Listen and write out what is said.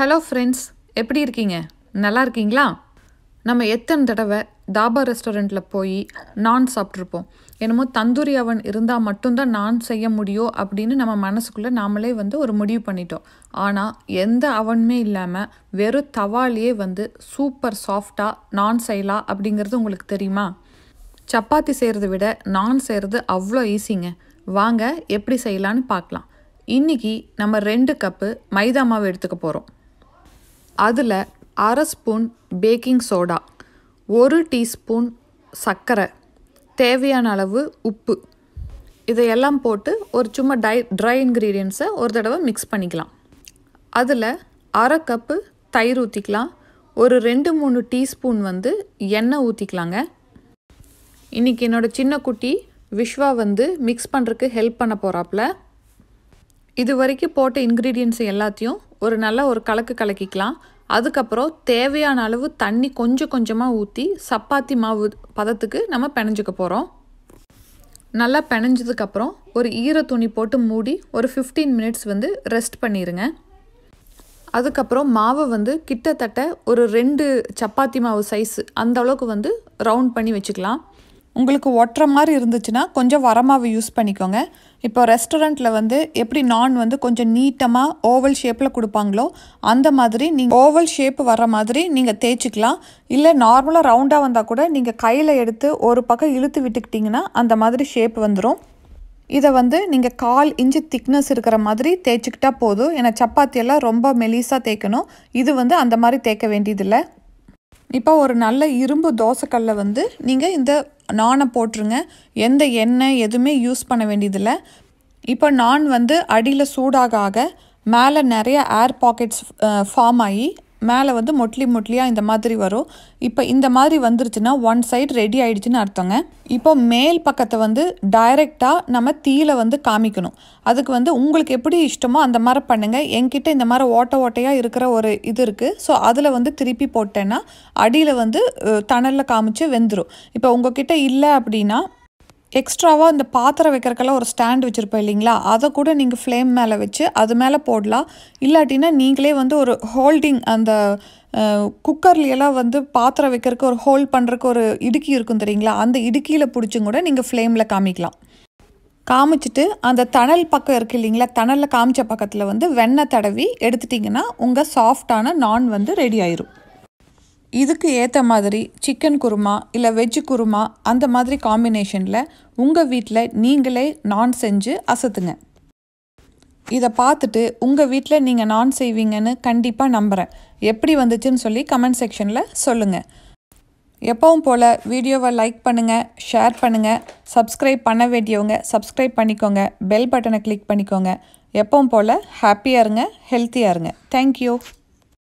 Hello friends எப்படி இருக்கீங்க? நல்லா இருக்கீங்களா? நம்ம எத்தனை தடவை தாபா ரெஸ்டாரண்ட்டில் போய் நான் சாப்பிட்ருப்போம் என்னமோ தந்தூரி அவன் இருந்தால் மட்டும்தான் நான் செய்ய முடியும் அப்படின்னு நம்ம மனசுக்குள்ளே நாமளே வந்து ஒரு முடிவு பண்ணிட்டோம். ஆனால் எந்த அவனுமே இல்லாமல் வெறும் தவாலேயே வந்து சூப்பர் சாஃப்டாக நான் செய்யலாம் அப்படிங்கிறது உங்களுக்கு தெரியுமா? சப்பாத்தி செய்கிறத விட நான் செய்கிறது அவ்வளோ ஈஸிங்க. வாங்க எப்படி செய்யலான்னு பார்க்கலாம். இன்றைக்கி நம்ம ரெண்டு கப்பு மைதா மாவு எடுத்துக்க போகிறோம் அதில் அரை ஸ்பூன் பேக்கிங் சோடா ஒரு டீஸ்பூன் சர்க்கரை தேவையான அளவு உப்பு. இதையெல்லாம் போட்டு ஒரு சும்மா டை ட்ரை இன்க்ரீடியன்ஸை ஒரு தடவை மிக்ஸ் பண்ணிக்கலாம். அதில் அரை கப்பு தயிர் ஊற்றிக்கலாம் ஒரு ரெண்டு மூணு டீஸ்பூன் வந்து எண்ணெய் ஊற்றிக்கலாங்க இன்றைக்கி என்னோடய சின்ன குட்டி விஸ்வா வந்து மிக்ஸ் பண்ணுறதுக்கு ஹெல்ப் பண்ண போகிறாப்புல இது வரைக்கும் போட்ட இன்க்ரீடியன்ஸ் எல்லாத்தையும் ஒரு நல்ல ஒரு கலக்கு கலக்கிக்கலாம். அதுக்கப்புறம் தேவையான அளவு தண்ணி கொஞ்சம் கொஞ்சமாக ஊற்றி சப்பாத்தி மாவு பதத்துக்கு நம்ம பிணைஞ்சிக்க போகிறோம் நல்லா பிணைஞ்சதுக்கப்புறம் ஒரு ஈர துணி போட்டு மூடி ஒரு ஃபிஃப்டீன் மினிட்ஸ் வந்து ரெஸ்ட் பண்ணிடுங்க அதுக்கப்புறம் மாவை வந்து கிட்டத்தட்ட ஒரு ரெண்டு சப்பாத்தி மாவு சைஸ் அந்த அளவுக்கு வந்து ரவுண்ட் பண்ணி வச்சுக்கலாம். உங்களுக்கு ஒட்டுற மாதிரி இருந்துச்சுன்னா கொஞ்சம் வரமாவு யூஸ் பண்ணிக்கோங்க. இப்போ ரெஸ்டாரண்ட்டில் வந்து எப்படி நான் வந்து கொஞ்சம் நீட்டமாக ஓவல் ஷேப்பில் கொடுப்பாங்களோ அந்த மாதிரி நீங்கள் ஓவல் ஷேப் வர மாதிரி நீங்கள் தேய்ச்சிக்கலாம். இல்லை நார்மலாக ரவுண்டாக வந்தால் கூட நீங்கள் கையில் எடுத்து ஒரு பக்கம் இழுத்து விட்டுக்கிட்டிங்கன்னா அந்த மாதிரி ஷேப் வந்துடும் இதை வந்து நீங்கள் கால் இன்ச்சு திக்னஸ் இருக்கிற மாதிரி தேய்ச்சிக்கிட்டா போதும். ஏன்னா சப்பாத்தியெல்லாம் ரொம்ப மெலிசாக தேய்க்கணும். இது வந்து அந்த மாதிரி தேய்க்க வேண்டியதில்லை. இப்போ ஒரு நல்ல இரும்பு தோசைக்கல்லை வந்து நீங்கள் இந்த நானை போட்டுருங்க. எந்த எண்ணெய் எதுவுமே யூஸ் பண்ண வேண்டியதில்லை. இப்போ நான் வந்து அடியில் சூடாக ஆக மேலே நிறைய ஏர் பாக்கெட்ஸ் ஃபார்ம் ஆகி மேலே வந்து மொட்லி மொட்லியாக இந்த மாதிரி வரும். இப்போ இந்த மாதிரி வந்துருச்சுன்னா ஒன் சைடு ரெடி ஆயிடுச்சுன்னு அர்த்தங்க. இப்போ மேல் பக்கத்தை வந்து டைரெக்டாக நம்ம தீயில வந்து காமிக்கணும். அதுக்கு வந்து உங்களுக்கு எப்படி இஷ்டமோ அந்த மாதிரி பண்ணுங்கள் என்கிட்ட இந்த மாதிரி ஓட்ட ஓட்டையாக இருக்கிற ஒரு இது இருக்குது ஸோ அதில் வந்து திருப்பி போட்டேன்னா அடியில் வந்து தணலில் காமிச்சு வெந்துடும் இப்போ உங்ககிட்ட இல்லை அப்படின்னா எக்ஸ்ட்ராவாக இந்த பாத்திரம் வைக்கிறக்கெல்லாம் ஒரு ஸ்டாண்ட் வச்சுருப்போம் இல்லைங்களா? அதை கூட நீங்கள் ஃப்ளேம் மேலே வச்சு அது மேலே போடலாம். இல்லாட்டினா நீங்களே வந்து ஒரு ஹோல்டிங் அந்த குக்கர்லையெல்லாம் வந்து பாத்திரம் வைக்கிறதுக்கு ஒரு ஹோல்ட் பண்ணுறக்கு ஒரு இடுக்கி இருக்கும் தெரியுங்களா? அந்த இடுக்கியில் பிடிச்சும் கூட நீங்கள் ஃப்ளேமில் காமிக்கலாம். காமிச்சிட்டு அந்த தணல் பக்கம் இருக்குது இல்லைங்களா? தணலில் காமிச்ச பக்கத்தில் வந்து வெண்ணெய் தடவி எடுத்துட்டிங்கன்னா உங்கள் சாஃப்டான நான் வந்து ரெடி ஆயிரும். இதுக்கு ஏற்ற மாதிரி சிக்கன் குருமா இல்லை வெஜ்ஜு குருமா அந்த மாதிரி காம்பினேஷனில் உங்கள் வீட்டில் நீங்களே நான் செஞ்சு அசத்துங்க. இதை பார்த்துட்டு உங்கள் வீட்டில் நீங்கள் நான் செய்வீங்கன்னு கண்டிப்பாக நம்புகிறேன் எப்படி வந்துச்சுன்னு சொல்லி கமெண்ட் செக்ஷனில் சொல்லுங்கள் எப்பவும் போல் வீடியோவை லைக் பண்ணுங்கள் ஷேர் பண்ணுங்கள் சப்ஸ்கிரைப் பண்ண வேண்டியவங்க சப்ஸ்கிரைப் பண்ணிக்கோங்க பெல் பட்டனை கிளிக் பண்ணிக்கோங்க. எப்பவும் போல் ஹாப்பியாக இருங்க ஹெல்த்தியாக இருங்க. தேங்க்யூ